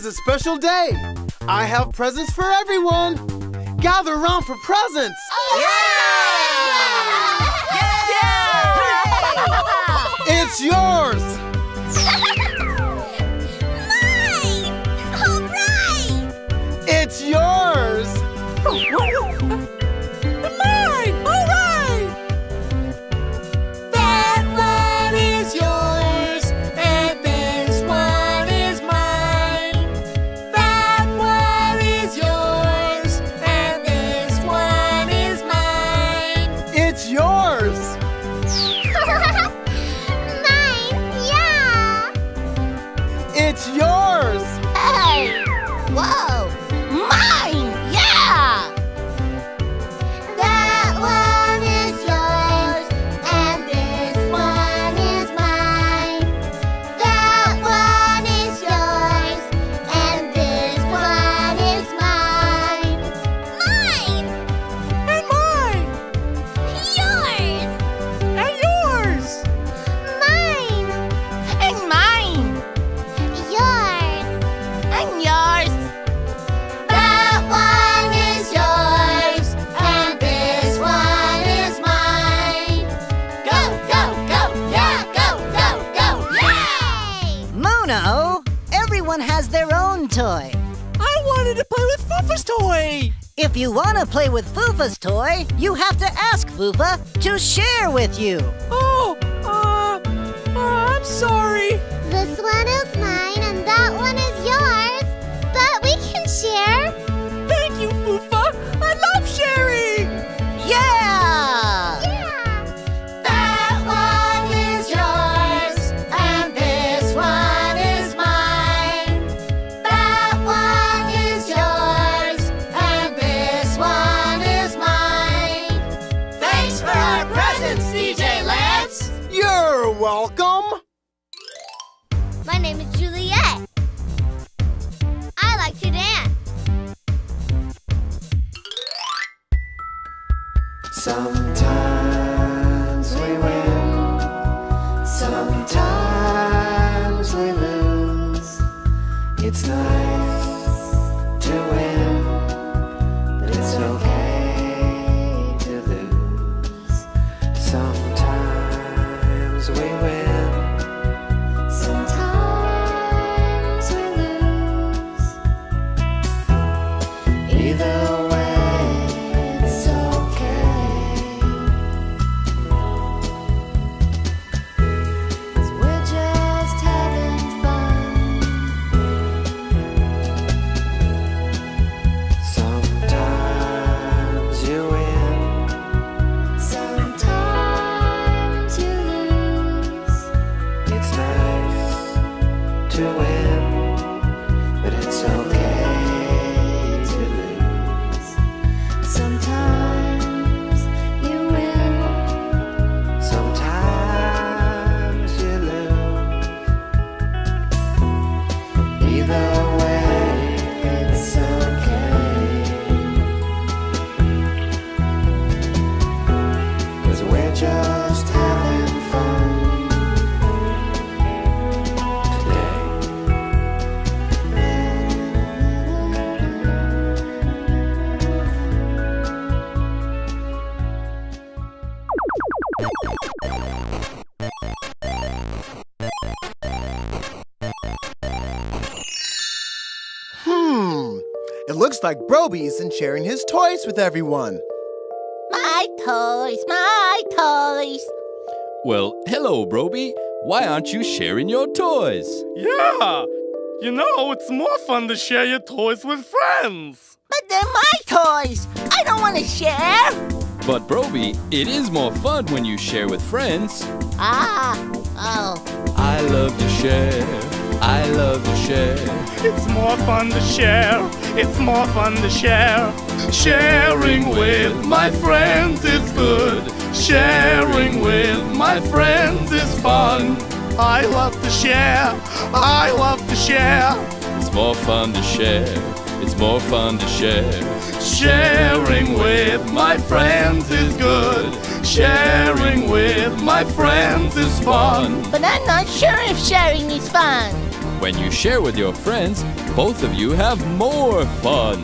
Is a special day. I have presents for everyone. Gather around for presents. Yeah! Yeah! It's yours. Mine! All right! It's yours. toy. I wanted to play with Foofa's toy! If you want to play with Foofa's toy, you have to ask Foofa to share with you. Oh, uh, uh, I'm sorry. This one is mine, and that one is It looks like Brobee's isn't sharing his toys with everyone. My toys, my toys. Well, hello, Brobee. Why aren't you sharing your toys? Yeah! You know, it's more fun to share your toys with friends. But they're my toys. I don't want to share. But, Brobee, it is more fun when you share with friends. Ah, oh. I love to share. I love to share. It's more fun to share. It's more fun to share. Sharing with my friends is good. Sharing with my friends is fun. I love to share. I love to share. It's more fun to share. It's more fun to share. Sharing with my friends is good. Sharing with my friends is fun. But I'm not sure if sharing is fun. When you share with your friends, both of you have more fun.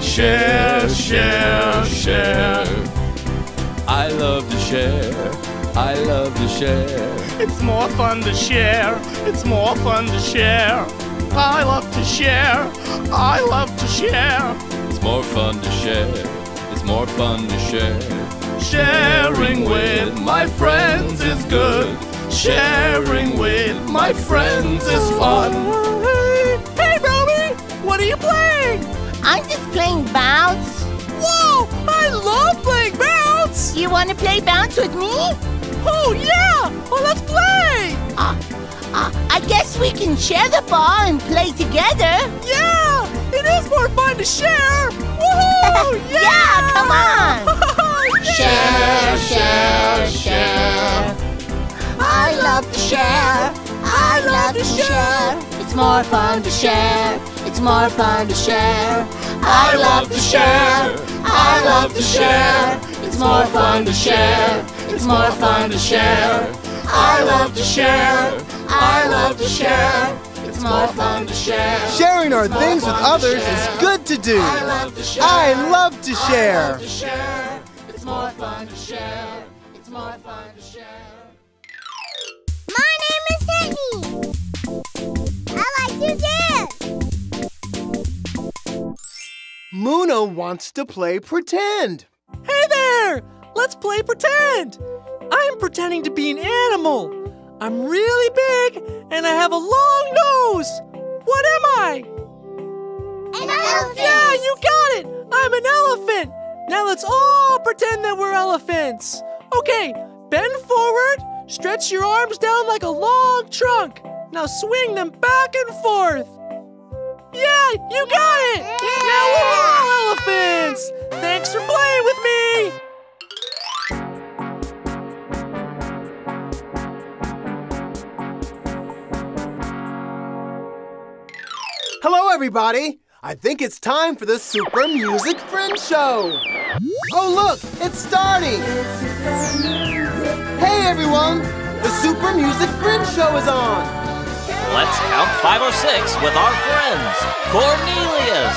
Share, share, share. I love to share. I love to share. It's more fun to share. It's more fun to share. I love to share. I love to share. It's more fun to share. It's more fun to share. Sharing with my friends is good. Sharing with my friends is fun. Hey, hey, Roby! What are you playing? I'm just playing bounce. Whoa! I love playing bounce! You want to play bounce with me? Oh, yeah! Well, let's play! Uh, uh, I guess we can share the ball and play together. Yeah! It is more fun to share! Woohoo! Yeah! Yeah, come on! Share, share, share. I love to share. I love to share. It's more fun to share. It's more fun to share. I love to share. I love to share. It's more fun to share. It's more fun to share. I love to share. I love to share. It's more fun to share. Sharing our things with others is good to do. I love to share. I love to share. It's more fun to share. It's more fun to share. My name is Whitney. I like to dance. Muno wants to play pretend. Hey there! Let's play pretend! I'm pretending to be an animal. I'm really big and I have a long nose. What am I? An elephant. Yeah, you got it! I'm an elephant! Now let's all pretend that we're elephants. Okay, bend forward, stretch your arms down like a long trunk. Now swing them back and forth. Yeah, you got it! Now we're all elephants! Thanks for playing with Hello, everybody. I think it's time for the Super Music Friend Show. Oh, look, it's starting. Hey, everyone. The Super Music Friend Show is on. Let's count five or six with our friends. Cornelius,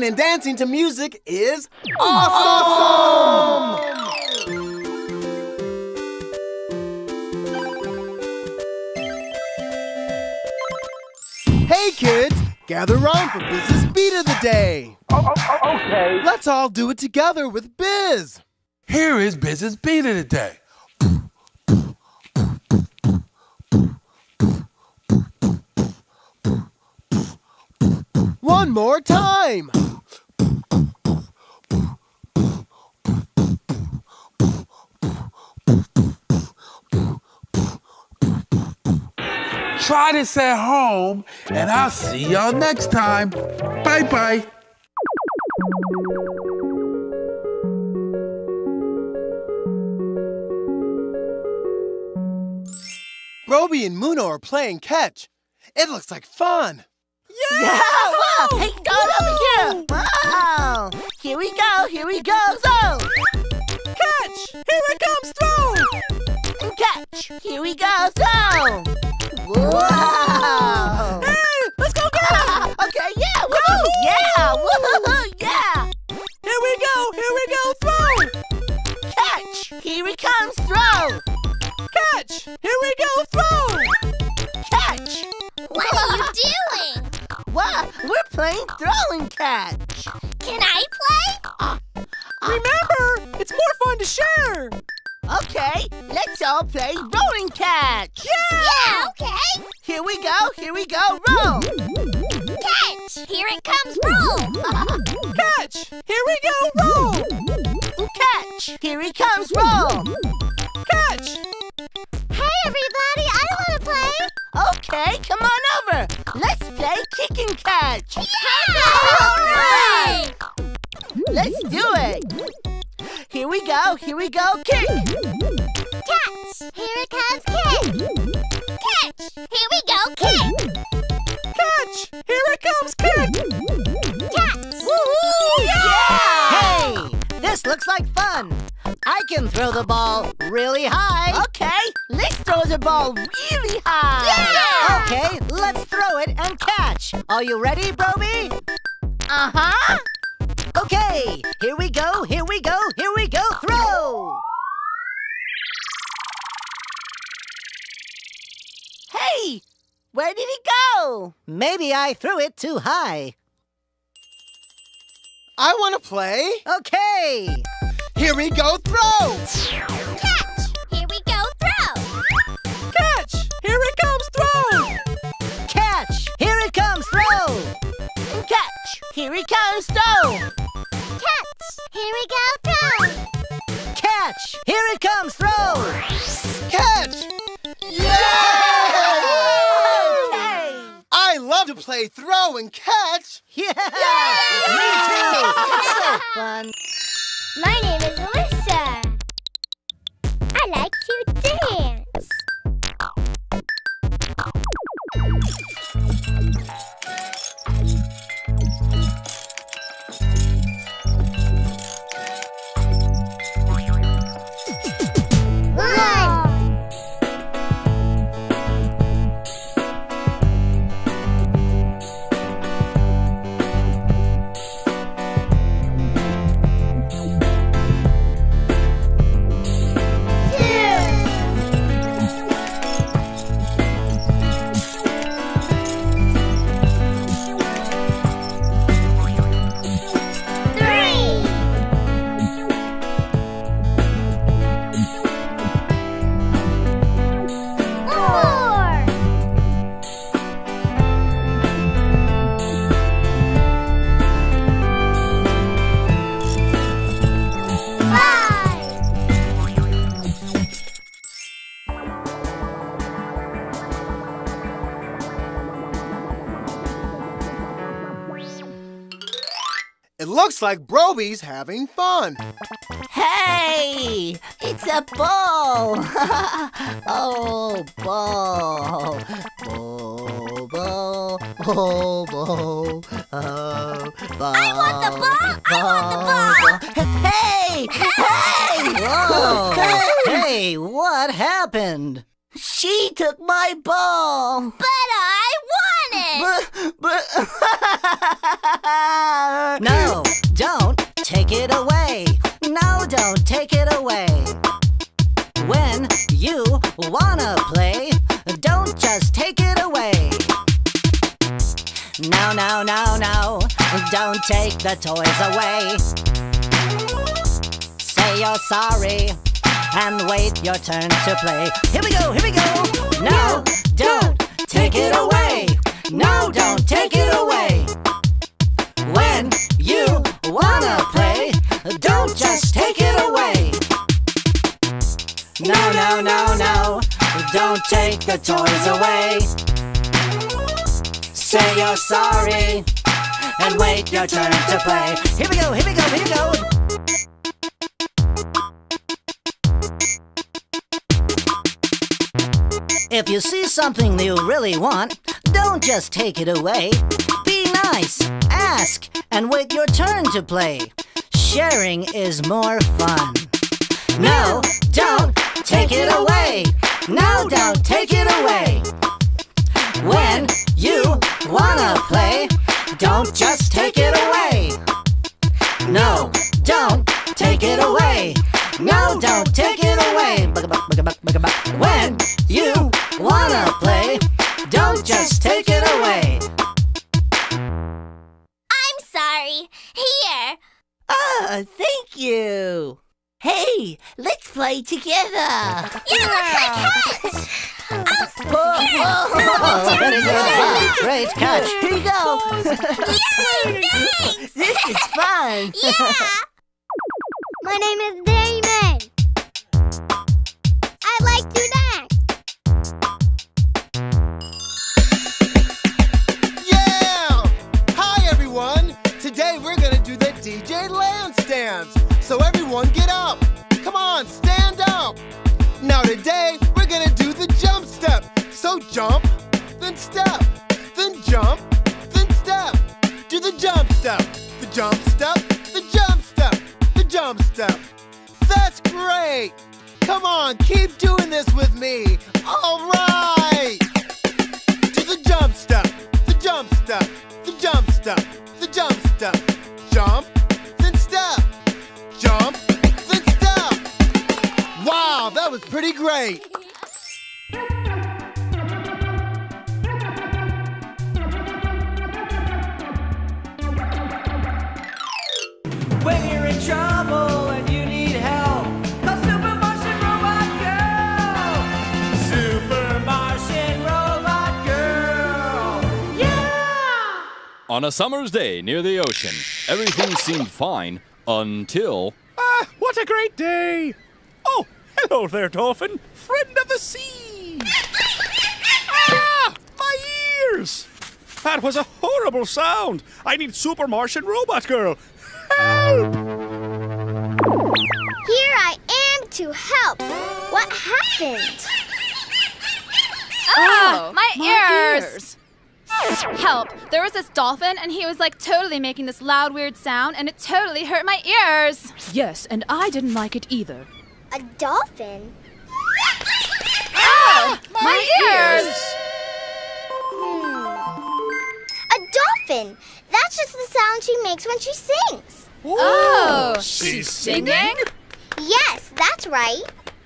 Listening and dancing to music is awesome! Hey kids, gather round for Biz's beat of the day. Oh, oh, oh, okay. Let's all do it together with Biz. Here is Biz's beat of the day. One more time. Try this at home, and I'll see y'all next time. Bye bye. Roby and Muno are playing catch. It looks like fun. Yeah! Wow! Hey, go over here! Wow! Here we go, here we go, go! Catch! Here it comes through! Catch! Here we go, go! Wow! Hey, let's go, go! okay, yeah! Woo! Yeah! Woo! Yeah! Here we go, here we go, throw! Catch! Here it comes, throw! Catch! Here we go, throw! Catch! What are you doing? What? We're playing throwing catch! Can I play? Remember, it's more fun to share! Okay, let's all play rolling catch! Yeah, okay. Here we go, here we go, roll! Catch! Here it comes, roll! Catch! Here we go, roll! Catch! Here it comes, roll! Catch! Hey, everybody, I want to play! Okay, come on over! Let's play kick and catch! Hooray! Let's do it! Here we go, here we go, kick! Catch! Here it comes, kick! Catch! Here we go, kick! Catch! Here it comes, kick! Catch! Hey, this looks like fun. I can throw the ball really high. Okay, let's throw the ball really high! Yeah! Okay, let's throw it and catch. Are you ready, Brobee? Uh-huh! Okay, here we go, here we go, here we go, throw! Hey! Where did he go? Maybe I threw it too high. I want to play. Okay, Here we go, throw! Catch! Here we go, throw! Catch! Here it comes, throw! Catch! Here he comes, throw! Catch! Here we go, throw! Catch, here it comes, throw! Catch! Okay! I love to play throw and catch. Yeah! Me too! It's so fun. My name is Alyssa. Looks like Brobee's having fun. Hey! It's a ball! oh, ball! Ball, ball, ball, ball, oh, ball. Oh, I want the ball! I want the ball! Hey! Hey! Whoa! hey, what happened? She took my ball! But I want it! But, but, No, don't take it away. No, don't take it away. When you wanna play, don't just take it away. No, no, no, no, don't take the toys away. Say you're sorry and wait your turn to play. Here we go, here we go. No, don't take it away. No, No, no, no. Don't take the toys away. Say you're sorry and wait your turn to play. Here we go, here we go, here we go. If you see something you really want, don't just take it away. Be nice, ask, and wait your turn to play. Sharing is more fun. No, don't take it away. No, don't take it away. When you wanna play, don't just take it away. No, don't take it away. No, don't take it away. When you wanna play, don't just take it away. I'm sorry. Here. Oh, thank you. Hey, let's play together. Yeah, let's play catch. Oh, oh very oh, good. Great catch. Here you go. Yay, thanks. This is fun. Yeah. My name is Damon. I like to dance. Great! Come on, keep doing this with me. All right! to the jump step, the jump step, the jump step, the jump step. Jump, then step. Jump, then step. Wow, that was pretty great. On a summer's day near the ocean, everything seemed fine until. Ah, what a great day! Oh, hello there, dolphin, friend of the sea! ah, my ears! That was a horrible sound. I need Super Martian Robot Girl. Help! Here I am to help. What happened? Oh, my, ears. Help! There was this dolphin, and he was like totally making this loud, weird sound, and it totally hurt my ears. Yes, and I didn't like it either. A dolphin? Oh, my, ears! Hmm. A dolphin! That's just the sound she makes when she sings. Oh, she's singing? Yes, that's right.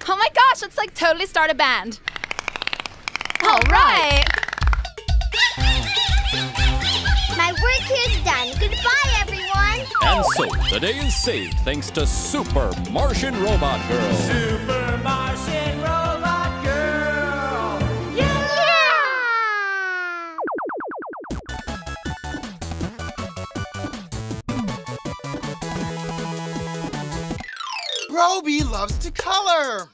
Oh my gosh, let's like totally start a band. All right. So, the day is saved thanks to Super Martian Robot Girl. Super Martian Robot Girl! Yeah! Roby loves to color.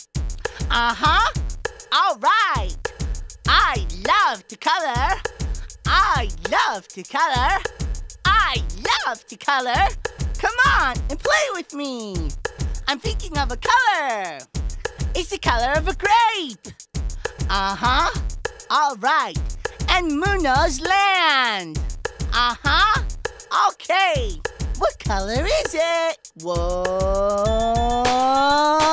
Uh huh. All right. I love to color. I love to color. I love to color. On and play with me. I'm thinking of a color. It's the color of a grape. Uh huh. All right. And Munoz land. Uh huh. Okay. What color is it? Whoa.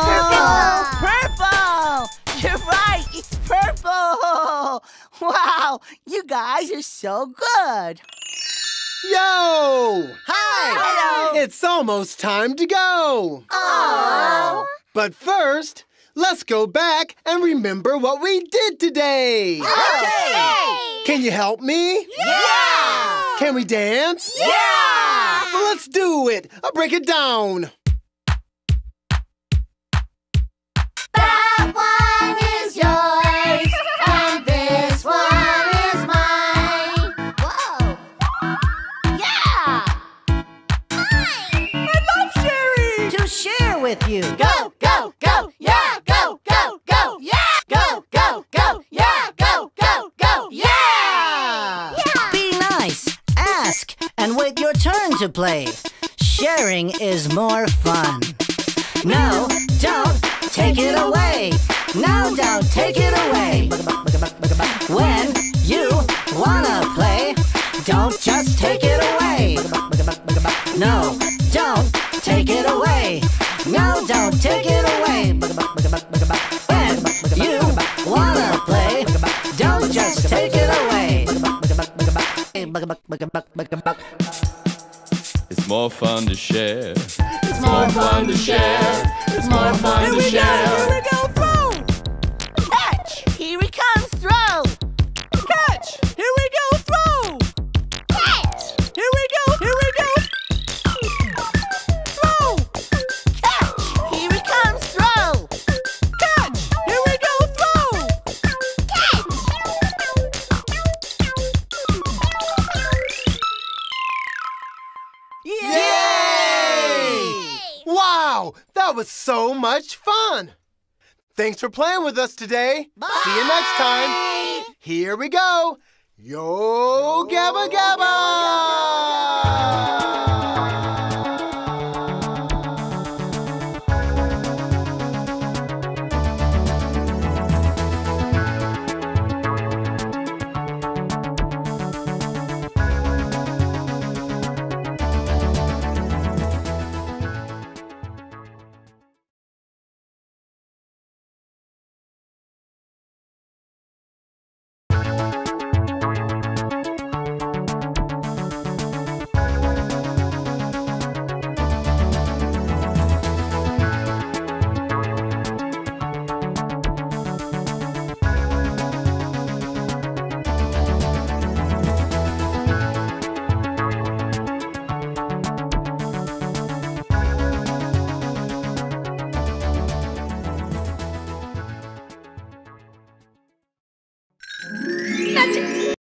Purple. Purple. You're right. It's purple. Wow. You guys are so good. Yo! Hi. Hello. It's almost time to go. Oh. But first, let's go back and remember what we did today. Okay. Can you help me? Yeah. Can we dance? Yeah! Well, let's do it. I'll break it down. You. Go, go, go! Yeah! Go, go, go! Yeah! Go, go, go! Yeah! Go, go, go! Yeah! Be nice, ask, and wait your turn to play. Sharing is more fun. No, don't take it away. No, don't take it away. When you wanna play, don't just take it away. No, don't take it away. Take it away. When you wanna play, don't just take it away. It's more fun to share. It's more fun to share. It's more fun to share. Much fun. Thanks for playing with us today. See you next time. Here we go. Yo Gabba Gabba!